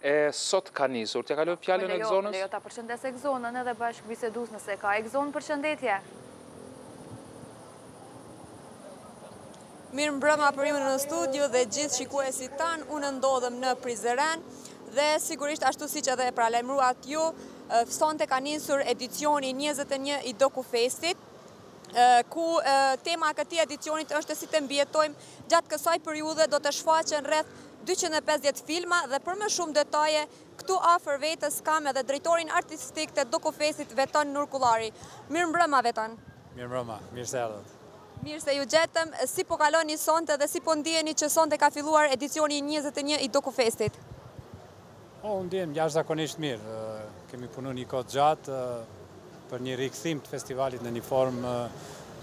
E sot ka nisur. T'ia kaloj fjalën Egzonës? Po lejo, lejo ta përshëndes Egzonën edhe bashkëbisedues nëse e ka. Egzonë, përshëndetje! Mirëmbrëma për ju në studio dhe gjithë shikuesit tanë, unë ndodhem në Prizeren dhe sigurisht ashtu siç edhe e paralajmëruat ju, sonte ka nisur edicioni 21 i Dokufestit, ku tema e këtij edicionit është si të mbijetojmë Gjatë kësaj periudhe do të shfaqen rreth dyqind e pesëdhjetë filma dhe për më shumë detaje këtu afër vetes kam edhe drejtorin artistik të Dokufestit Veton Nurkollari. Mirëmbrëma Veton. Mirëmbrëma, mirë se erdhët. Mirë se ju gjetëm, si po kaloni sonte dhe si po ndiheni që sonte ka filluar edicioni i njëzet e një i Dokufestit? Po, unë ndjehem jashtëzakonisht mirë. Kemi punu një kohë të gjatë për një rikthim të festivalit në një formë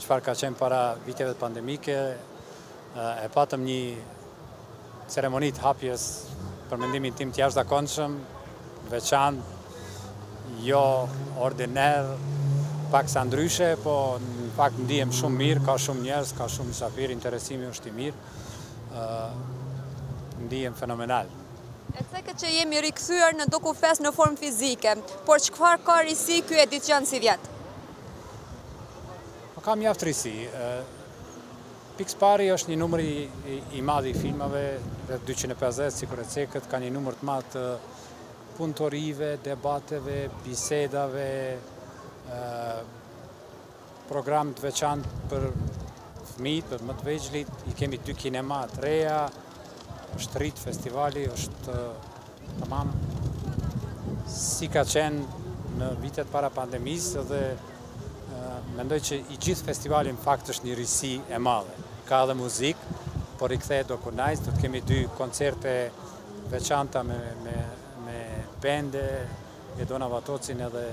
çfarë ka qenë para viteve pandemike. E patëm një ceremoni t'hapjes për mendimin tim të jashtëzakonshëm, veçant, jo ordiner, paksa ndryshe, po në fakt ndihem shumë mirë, ka shumë njerëz, ka shumë mysafirë, interesimi është i mirë, ndihem fenomenal. E cekët që jemi rikthyer në Dokufest në formë fizike, por çfarë ka risi ky edicion sivjet? Po ka mjaft risi. Pikësëpari është një numër i madh i filmave, rreth dyqind e pesëdhjetë sikur e cekët, ka një numër të madh të punëtorive, debateve, bisedave, Program të veçantë për fëmijët, për më të vegjlit, i kemi dy kinema të reja, është rrit festivali, është tamam si ka qenë në vitet para pandemisë dhe mendoj që i gjithë festivali n'fakt është një risi e madhe. Ka edhe muzikë, po rikthehet DokuNights, do të kemi dy koncerte të veçanta me, me, me bende, Edona Vatocin edhe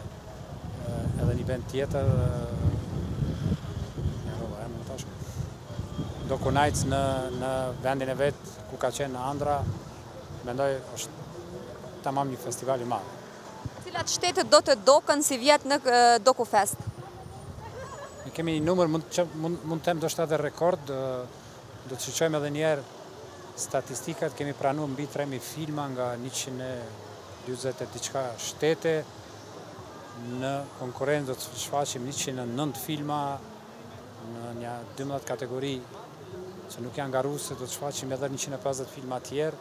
edhe një bend tjetër DokuNights në, në vendin e vet ku ka qenë në Andrra, mendoj është tamam një festival i madh. Cilat shtete do të duken sivjet në Dokufest? Ne kemi një numër, mund, mund, mund të them ndoshta rekord, Do të shiqojmë edhe një herë statistikat, kemi pranu mbi tre mijë filma nga njëqind e njëzet e diçka shtete, në konkurrencë do të shfaqim njëqind e nëntë filma në një dymbëdhjetë kategori që nuk janë në garues, do të shfaqim edhe njëqind e pesëdhjetë filma tjerë.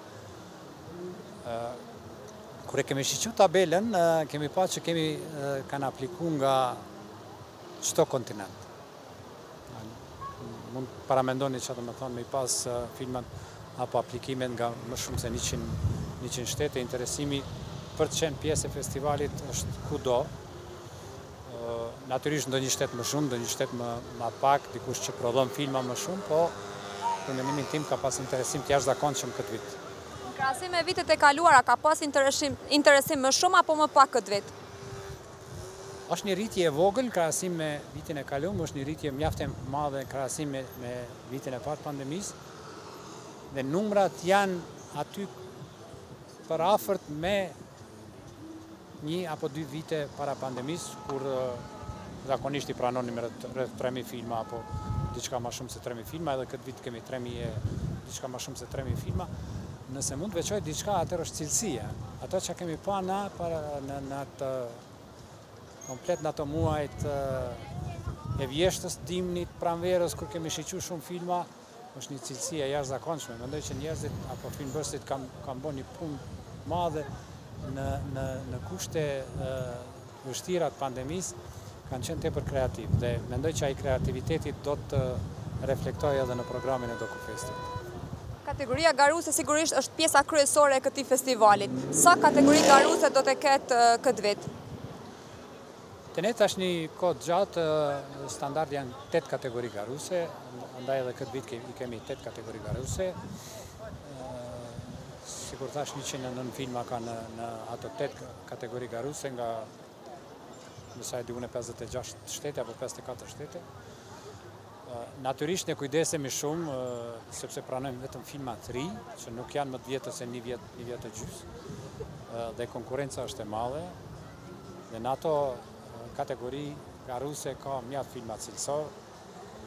Kur e kemi shiqu tabelën, kemi pa që kemi kanë apliku nga çdo kontinent. Mund të paramendoni çfarë do të thotë me i pas filmat apo aplikimet nga më shumë se 100 100 shtete. Interesimi për të qenë pjesë e festivalit është kudo. Natyrisht ndonjë shtet më shumë, ndonjë shtet më më pak, dikush që prodhon filma më shumë, po për mendimin tim ka pas interesim të jashtëzakonshëm këtë vit. Në krahasim me vitet e kaluara ka pas interesim interesim më shumë apo më pak këtë vit? Është një rritje e vogël në krahasim me vitin e kalum, është një rritje mjaft e madhe në krahasim me me vitin e parë të pandemisë. Dhe numrat janë aty përafërt me një apo dy vite para pandemisë, kur zakonisht i pranonim rreth 3000 filma apo diçka ma shumë se 3000 filma, edhe këtë vit kemi 3000 e diçka ma shumë se 3000 filma. Nëse mund të veçoj diçka, atëherë është cilësia. Ato që kemi pa na në atë komplet në ato muajt e vjeshtës, dimnit, pranverës, kur kemi shiqu shumë filma, është një cilësi e jashtëzakonshme. Mendoj që njerëzit, apo filmbërësit, kanë, kanë bo një punë të madhe në, në, në kushte vështira të pandemisë, kanë qenë tepër kreativë dhe mendoj që ai kreativiteti do të reflektojë edhe në programin e DokuFestit. Kategoria garuese sigurisht është pjesa kryesore e këtij festivalit. Sa kategori garuese do të ketë këtë vit? Te ne tash një kohë të gjatë, standard janë 8 kategori garuse, ndaj edhe këtë vit i kemi 8 kategori garuse. Sikur tash 109 filma ka në ato 8 Kategori garuse nga me sa e di une 56 shtete apo 54 shtete. Natyrisht ne kujdesemi shumë sepse pranojmë vetëm filma të ri, që nuk janë më të vjetër se një vjet, një vjet e gjysë. Dhe konkurrenca është e madhe. Dhe në ato kategori garuse ka mjaft filma cilësorë.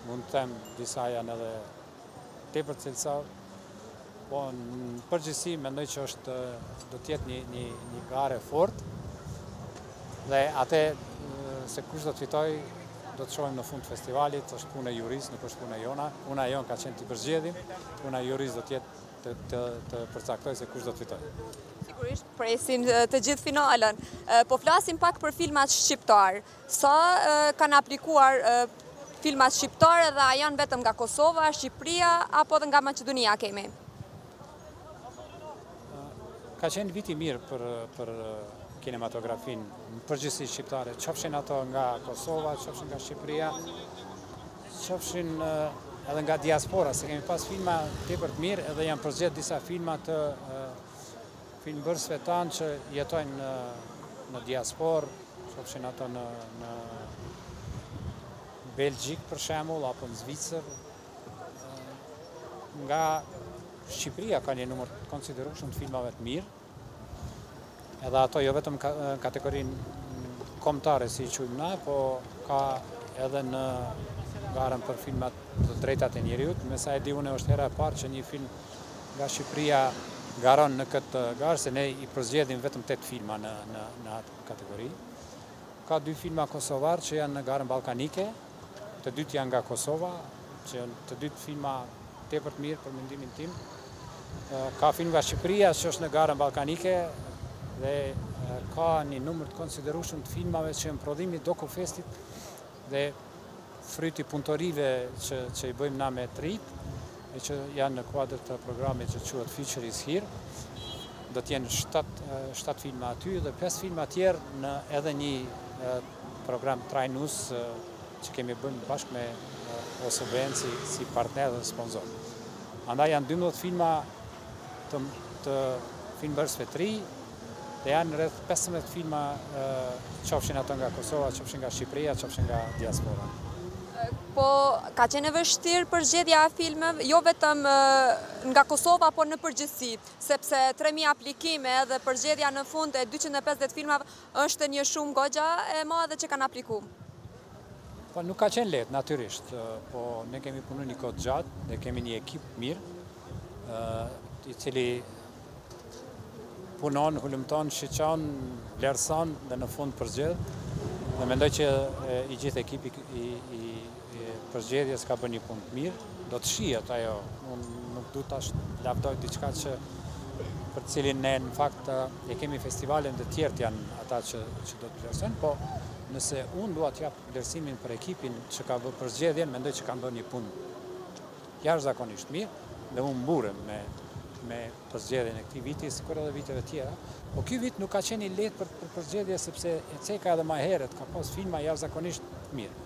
Mund të them disa janë edhe Tepër cilësorë. Po në përgjithësi mendoj që është do të jetë një një një garë e fortë. Dhe atë se kush do të fitojë do të shohim në fund të festivalit, është punë e jurisë, nuk është punë e jona. Puna e jonë ka qenë të përzgjedhim, puna e jurisë do të jetë të, të, të përcaktojë se kush do të fitojë. Sigurisht presim të gjithë finalen. Po flasim pak për filmat shqiptarë. Sa kanë aplikuar filmat shqiptare dhe a janë vetëm nga Kosova, Shqipëria apo edhe nga Maqedonia kemi? Ka qenë vit i mirë për, për kinematografinë në përgjithësi shqiptare, qofshin ato nga Kosova, qofshin nga Shqipëria, qofshin edhe nga diaspora, se kemi pas filma tepër të mirë edhe janë përzgjedh disa filma të Filmbërësve tanë që jetojnë në në diasporë, qofshin ato në në Belgjikë për shembull apo në Zvicër, nga Shqipëria ka një numër të konsiderueshëm të filmave të mirë. Edhe ato jo vetëm në kategorinë kombëtare si i quajmë na, po ka edhe në garën për filmat të drejtat e njeriut. Me sa e di unë është hera e parë që një film Nga Shqipëria garon në këtë garë se ne i përzgjedhim vetëm tetë filma në në atë kategori. Ka dy filma kosovarë që janë në garën ballkanike, të dytë janë nga Kosova, që janë të dytë filma tepër të mirë për mendimin tim. Ka film nga Shqipëria që është në garën ballkanike dhe ka një numër të konsiderueshëm të filmave që janë prodhim i Dokufestit Dhe fryt i punëtorive që që i bëjmë na me të rinjtë, e që janë në kuadër të programit që quhet Future is Here, do të jenë 7 7 filma aty dhe 5 filma tjerë në edhe një program trajnus që e bëjmë bashkë me OSBE-në si, si partner dhe sponsor. Andaj janë 12 filma të filmbërësve të ri, dhe janë rreth 15 filma qofshin ato nga Kosova, qofshin nga Shqipëria, qofshin nga diaspora. Po, ka qenë e vështirë përzgjedhja e filmave, jo vetëm nga Kosova, por në përgjithësi, sepse 3.000 aplikime dhe përzgjedhja në fund e 250 filmave, Është një shumë goxha e madhe që kanë apliku. Po nuk ka qenë lehtë natyrisht, po ne kemi punu një kohë të gjatë dhe kemi një ekip të mirë, i cili punon, hulumton, shiqon, vlerëson dhe në fund përzgjedh. Dhe mendoj që i gjithë ekipi i Përzgjedhjes ka bërë një punë të mirë, do të shihet ajo. Unë nuk du tash të lavdoj diçka që për të cilin ne në fakt e kemi festivalin dhe tjertë janë ata që, që do të vlerësojnë, po nëse unë dua të jap vlerësimin për ekipin që ka bërë përzgjedhjen, mendoj që kanë bërë një punë jashtëzakonisht të mirë dhe unë mburem me me përzgjedhjen e këtij viti, sikur edhe viteve tjera, po ky vit nuk ka qenë i lehtë për, për, përzgjedhje, sepse e ceka edhe ma herët, ka pas filma jashtëzakonisht të mirë.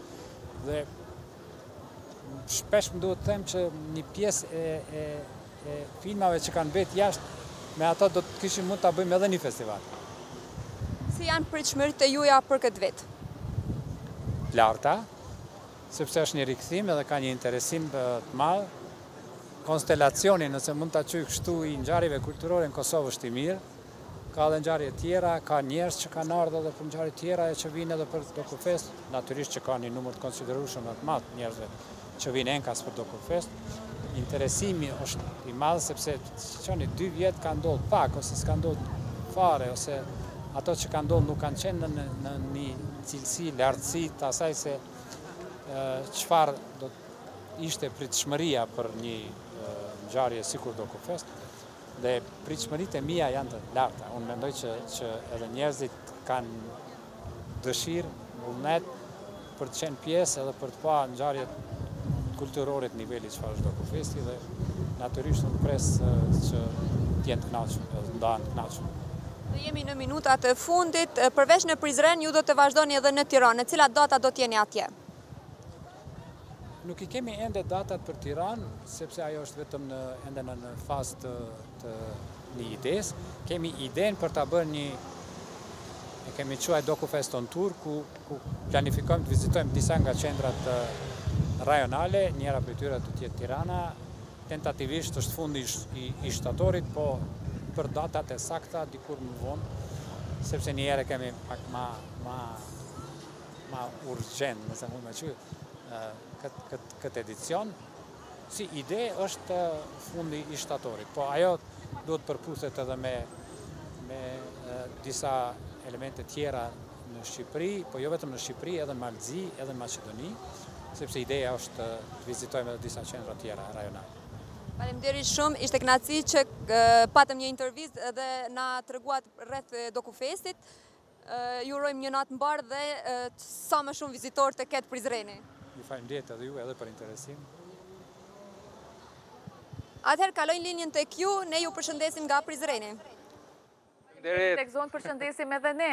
Dhe shpesh më duhet të them që një pjesë e, e, e filmave që kanë mbetë jashtë, me ato do të kishim mund ta bëjmë edhe një festival. Si janë pritshmëritë e juja për këtë vit? Larta, Sepse është një rikthim edhe ka një interesim të madh. Konstelacioni, nëse mund ta quaj kështu, i ngjarjeve kulturore në Kosovë është i mirë. Ka edhe ngjarje të tjera, ka njerëz që kanë ardhur edhe për ngjarje të tjera e që vijnë edhe për Dokufest. Natyrisht që ka një numër të konsiderueshëm e të madh të njerëzve që vijnë enkas për Dokufest. Interesimi është i madh sepse qe një dy vjet ka ndodhur pak ose s'ka ndodhur fare ose ato që kanë ndodhur nuk kanë qenë në në një cilësi lartësi të asaj se Çfarë do të ishte pritshmëria për një ngjarje sikur DokuFest? Dhe pritshmëritë e mia janë të larta. Unë mendoj që edhe njerëzit kanë dëshirë, vullnet për të qenë pjesë edhe për të pa ngjarje kulturore të nivelit çfarë është DokuFesti dhe natyrisht unë pres që të jenë të kënaqur, edhe të ndahen të kënaqur. Ne jemi në minutat e fundit, përveç në Prizren, ju do të vazhdoni edhe në Tiranë, në cilat data do të jeni atje? Nuk i kemi ende datat për Tiranë, sepse ajo është vetëm në, ende në, në fazë të, të një ides. Kemi idenë për të bërë një, e kemi quaj DokuFest on Tour, ku, ku planifikojmë të vizitojmë disa nga qendrat rajonale, njëra prej tyre do të jetë Tirana, Tentativisht është fundi i shtatorit, po për datat e sakta dikur më vonë, sepse një herë e kemi pak ma ma ma urgjent, nëse mund ta quj këtë këtë edicion. Si ide është fundi i shtatorit, po ajo duhet të përputhet edhe me me disa elemente tjera në Shqipëri, po jo vetëm në Shqipëri, edhe në Mal të Zi, edhe në Maqedoni, sepse ideja është të vizitojmë edhe disa qendra tjera rajonale. Faleminderit shumë, ishte kënaqësi që patëm një intervistë edhe na treguat rreth Dokufestit. Ju urojmë një natë të mbarë dhe sa më shumë vizitorë të ketë Prizreni. Ju faleminderit edhe ju edhe për interesim. Atëherë kalojmë linjën tek ju, ne ju përshëndesim nga Prizreni. Faleminderit. Tek zonë përshëndesim edhe ne.